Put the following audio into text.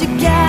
Together.